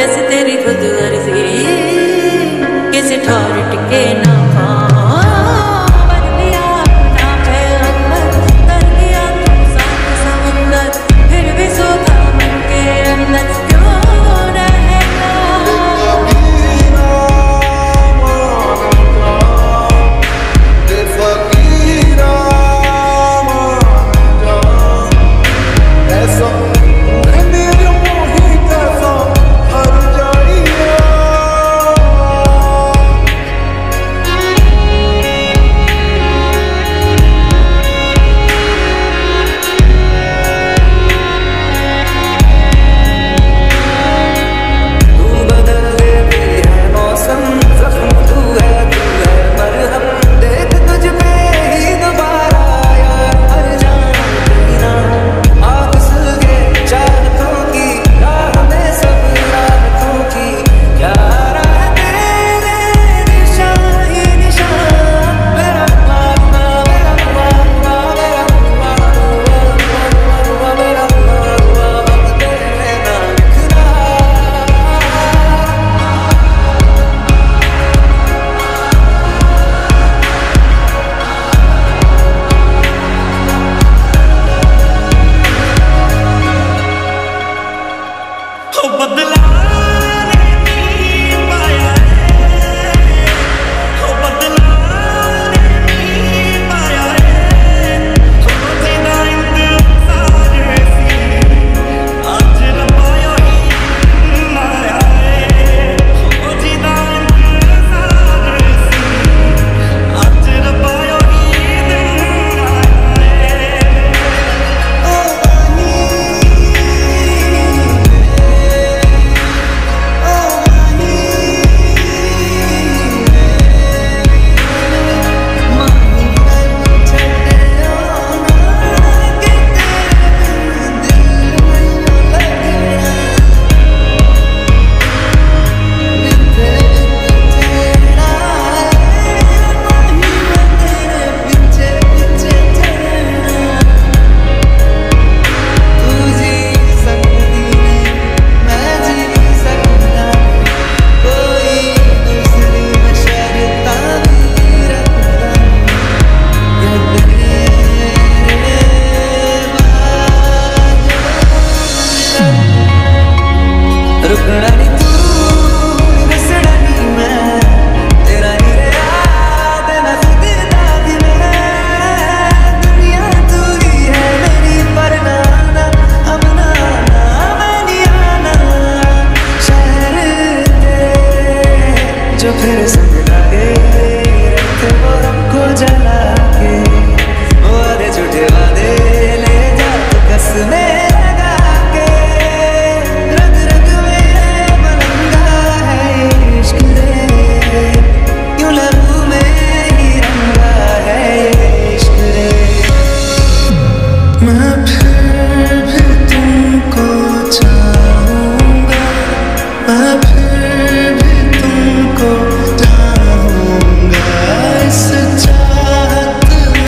कैसे तेरी खुद